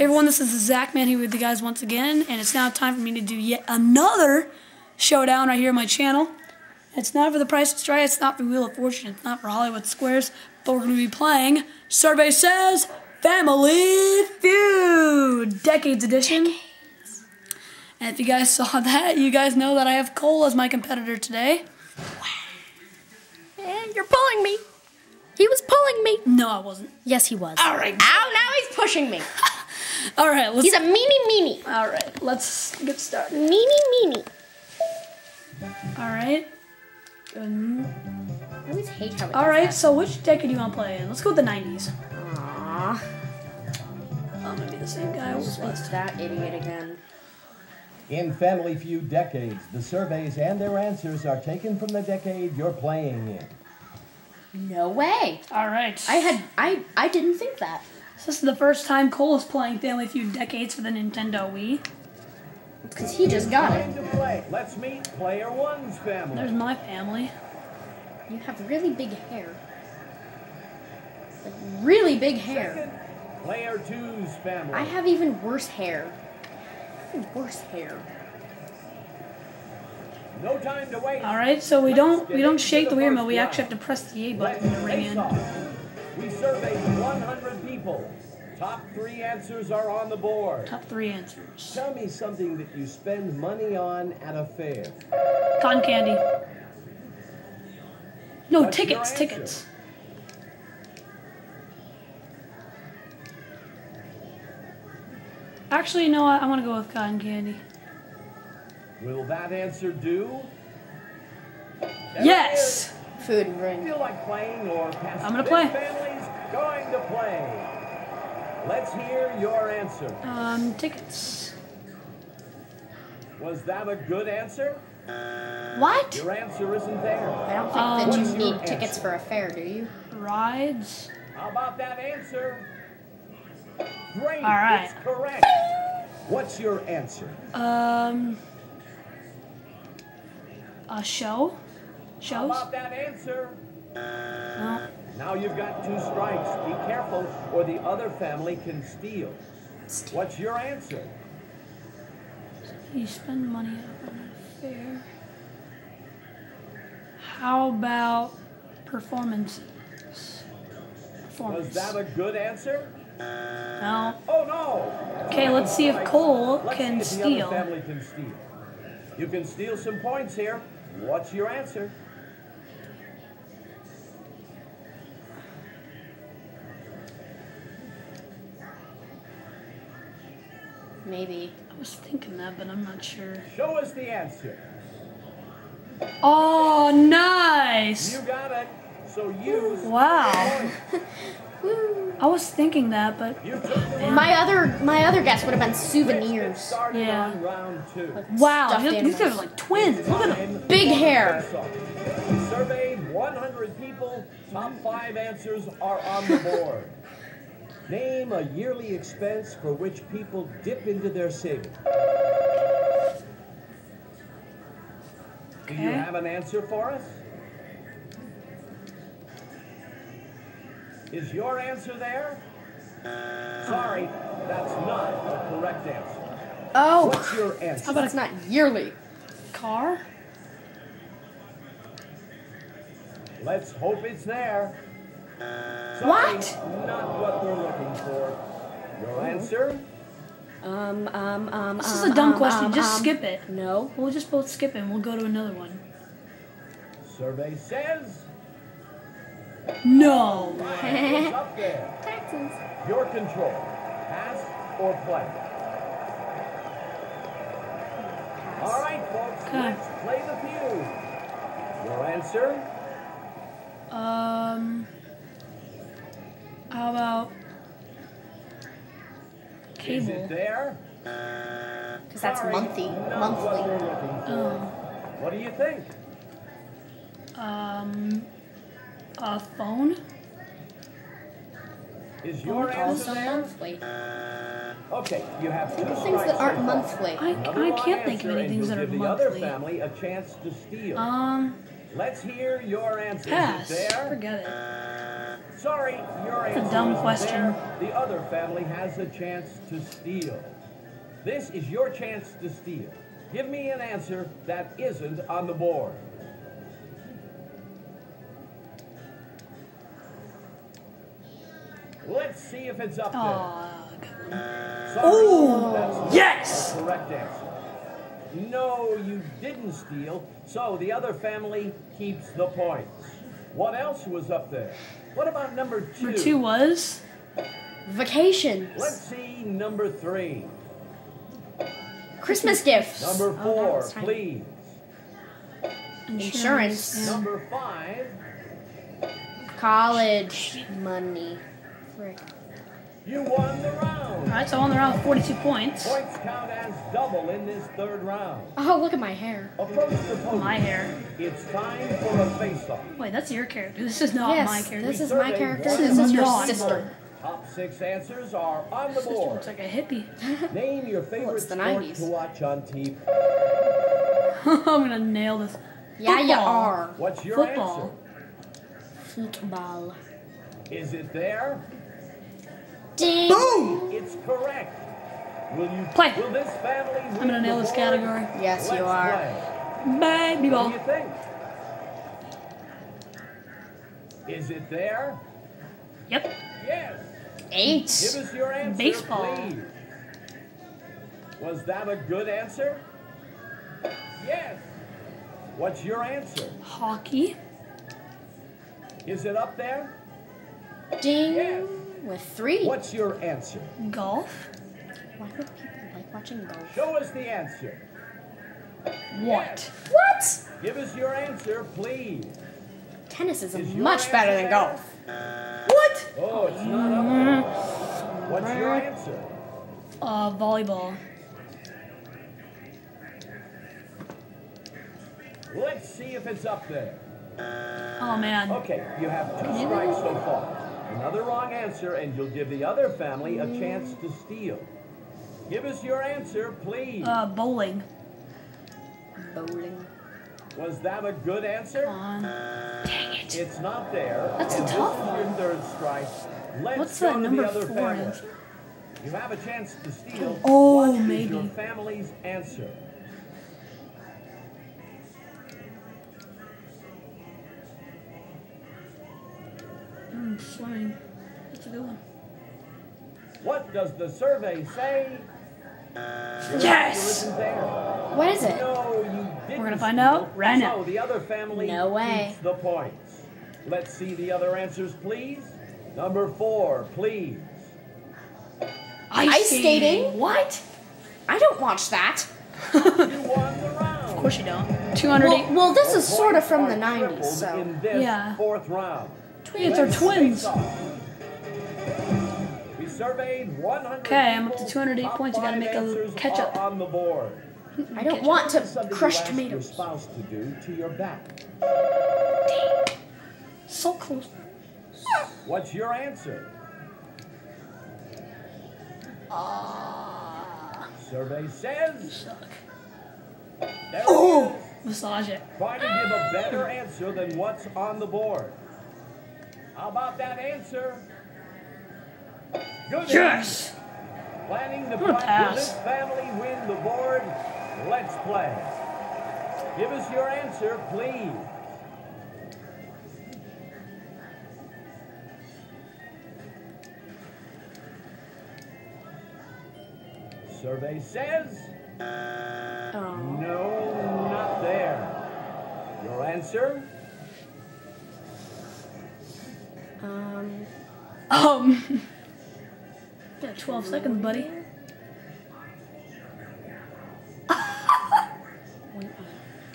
Hey everyone, this is Zachman here with you guys once again, and it's now time for me to do yet another showdown right here on my channel. It's not for the Price is Right, it's not for Wheel of Fortune, it's not for Hollywood Squares, but we're going to be playing Survey Says Family Feud Decades Edition. Decades. And if you guys saw that, you guys know that I have Cole as my competitor today. Wow. And you're pulling me. He was pulling me. No, I wasn't. Yes, he was. All right. Ow, now he's pushing me. All right, let's. He's a meanie meanie. All right, let's get started. Meanie meanie. All right. Um, I always hate how. All right, so which decade do you want to play in? Let's go with the '90s. Aww. I'm gonna be the same guy. I'll that idiot again. In Family Feud decades, the surveys and their answers are taken from the decade you're playing in. No way. All right. I had I I didn't think that. This is the first time Cole is playing Family Feud decades for the Nintendo Wii. Because he just got it. To play. Let's meet Player One's family. There's my family. You have really big hair. Like really big hair. Second, Player Two's family. I have even worse hair. Even worse hair. No time to wait. All right, so we don't we don't shake the Wii remote. We actually have to press the A button Let's to ring in. off. We surveyed 100 people. Top three answers are on the board. Top three answers. Tell me something that you spend money on at a fair. Cotton candy. No, What's tickets, tickets. Actually, you know what? I want to go with cotton candy. Will that answer do? There Yes! Food and it is. drink. Feel like playing or pass I'm gonna This play. Family's going to play. Let's hear your answer. Um, tickets. Was that a good answer? What? Your answer isn't there. I don't think Um, that you need tickets answer? for a fair, do you? Rides. How about that answer? Great. All right. It's correct. What's your answer? Um, a show? How Shows? about that answer? No. Now you've got two strikes. Be careful, or the other family can steal. What's your answer? You spend money on fair. How about performances? Performance. Was that a good answer? No. Oh no! Okay, let's see if Cole Let's can see if the other family can steal. You can steal some points here. What's your answer? Maybe. I was thinking that, but I'm not sure. Show us the answer. Oh, nice! You got it. So use. Wow. Woo. I was thinking that, but You took the My other my other guess would have been souvenirs. started Yeah. on two. wow, Stuffed these these guys are like twins. Look at them. Big hair. face-off. Surveyed 100 people. Top five answers are on the board. Name a yearly expense for which people dip into their savings. Do you have an answer for us? Is your answer there? Sorry, that's not a correct answer. Oh, What's your answer? how about it's not yearly? Car? Let's hope it's there. Sorry, What? Not what we're looking for. Your answer? Um, um, um. This is um, a dumb um, question. um, Just um. skip it. No. We'll just both skip it and we'll go to another one. Survey says. No. It's up there. Taxes. Your control. Pass or play. All right, folks. Okay. Let's play the feud. Your answer? Um. How about Is it cable? there? Because that's Sorry, monthly. Not what Monthly. we're looking for. Oh. What do you think? Um. A phone? Is your answer Also there? monthly. Okay, you have two Things that aren't monthly. I, I can't think of answer, any things that are give the other monthly. family a chance to steal. Um. Let's hear your answer. Is Pass. it there? Forget it. Sorry, your That's a dumb question. there. The other family has a chance to steal. This is your chance to steal. Give me an answer that isn't on the board. Let's see if it's up there. Aw, good one. Sorry, Ooh, that's not yes! the correct answer. No, you didn't steal, so the other family keeps the points. What else was up there? What about number two? Number two was Vacations. Let's see number three. Christmas gifts. Number Oh, that four, please. Insurance. Yeah. Number five, College money. Frick. you won the round. Right, so on the round, 42 points. Points count as double in this third round. Oh, look at my hair. Approach the podium. My hair. It's time for a face-off. Wait, that's your character. This is not yes, my character. this is my surveyed character. one This is your not sister. Top six answers are on the Sister board. looks like a hippie. Name your favorite it's the sport 90s. to watch on TV. I'm gonna nail this. Yeah, you are. What's your Football. Football. Is it there? Ding. Boom! It's correct. Will you Play. Will this family win I'm gonna nail this category. Yes, you Let's are. play. Baby What do you think? Is it there? Yep. Yes. Eight. Give us your answer, Baseball. please. Was that a good answer? Yes. What's your answer? Hockey. Is it up there? Ding. Yes. With three. What's your answer? Golf. Why would people like watching golf? Show us the answer. What? What? Give us your answer, please. Tennis is, Is much better than there? golf. What? Oh, it's not up there. What's your answer? Uh, volleyball. Let's see if it's up there. Oh man. Okay, you have two strikes so far. Another wrong answer, and you'll give the other family a chance to steal. Give us your answer, please. Uh, bowling. Bowling. Was that a good answer? On. Dang it. It's not there. That's a and tough this is your third strike. Let's What's go that to number the other four family. answer? You have a chance to steal. Oh, what is maybe. your family's answer? Swimming. That's a good one. What does the survey say? Yes! answer isn't there. What is it? No, you didn't. gonna find out right now. So the other family No way. the points. Let's see the other answers, please. Number four, please. Ice skating? What? I don't watch that. You won the round. Of course you don't. 208. Well, well this is sort of from the 90s, so. In this Yeah. fourth round. Twins are twins. Okay, I'm up to 208 points. You gotta make a answers ketchup. are on the board. I don't want to crush tomatoes. spouse to do to your back. So close. What's your answer? Ah. Survey says. Oh! Massage it. Try to give a better answer than what's on the board. How about that answer? Good. Yes! Planning to I'm will pass. this family win the board? Let's play. Give us your answer, please. Survey says Oh. no, not there. Your answer? Um. Um. Got 12 seconds, buddy.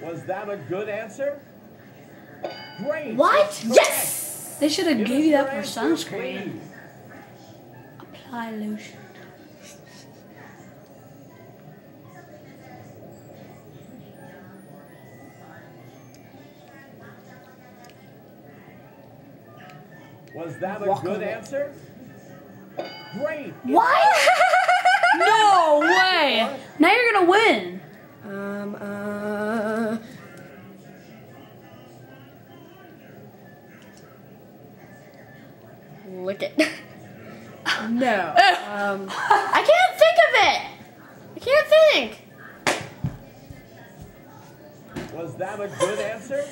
Was that a good answer? Great. What? Correct. Yes! They should have gave you that for sunscreen. please. Apply lotion. Was that a Walk good away. answer? Great. What? no way! Now you're gonna win. Um, uh. cricket. no. Um, I can't think of it. I can't think. Was that a good answer?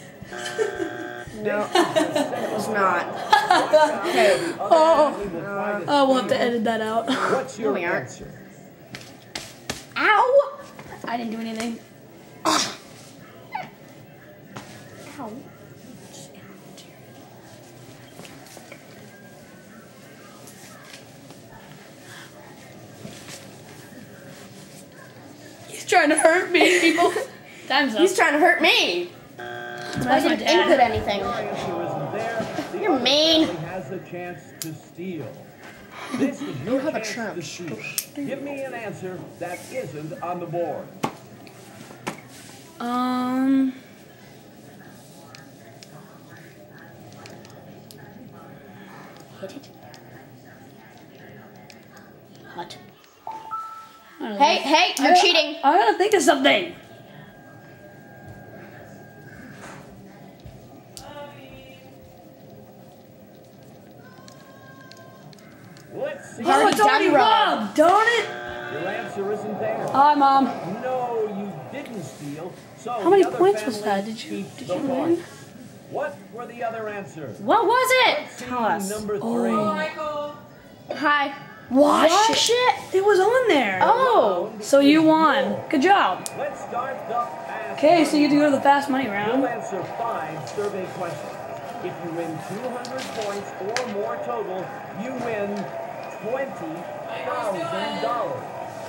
No, it was not. Oh. Okay. Oh. Oh, we'll have to edit that out. What's your we aren't. answer? Ow! I didn't do anything. Ow. He's trying to hurt me, people. Time's up. He's trying to hurt me. I didn't input anything. Your answer isn't there. The You're mean. family has a chance to steal. This is your have a chance trump. to steal. Give me an answer that isn't on the board. Um. Hit it. Hot. I know. Hey, hey, you're I- cheating. I gotta think of something. Let's see. Oh, it's already done, Rob. rubbed. Darn it. Your answer isn't there. Hi, mom. No, you didn't steal. So How many points was that? Did you- did you win? What were the other answers? What was it? Tell us. number oh, three. Oh. Hi. Wash, Wash it. it. It was on there. Oh. So you won. Good job. Let's start the fast. Okay, so you get to go to the fast money You'll round. answer five survey questions. If you win 200 points or more total, you win $20,000.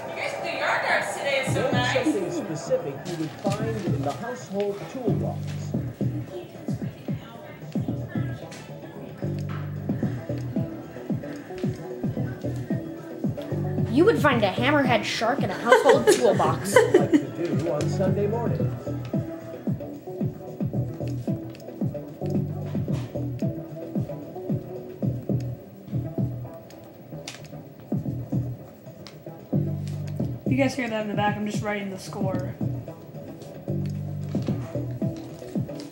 You guys do yard arts today. It's so Name nice. something specific you would find in the household toolbox. You would find a hammerhead shark in a household toolbox. like to do on Sunday mornings. Guys hear that in the back? I'm just writing the score.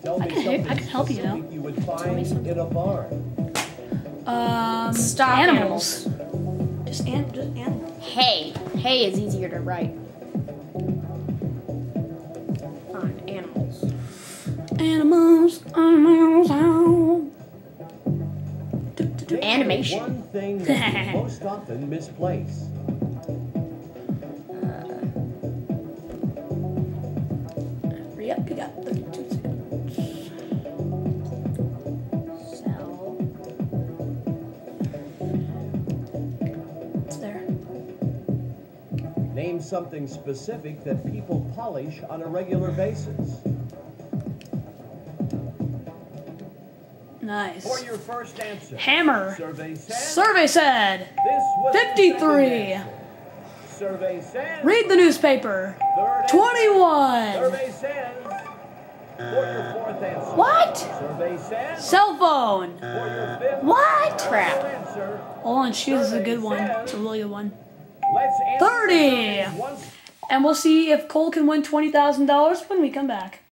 I can help- I can help you, you know. specific you would find in a barn. Um, Stop animals. Just, an- just animals. hay. Hay is easier to write. On animals. Animals, animals, animals. Animation. One thing that most often misplace. Name something specific that people polish on a regular basis. Nice. For your first answer, Hammer. survey says Survey said. this was 53. Survey says Read the newspaper. third answer. 21. Survey says for your fourth answer. What? Cell phone. What? Crap. on, shoes is a good one. It's a really good one. 30. And we'll see if Cole can win $20,000 when we come back.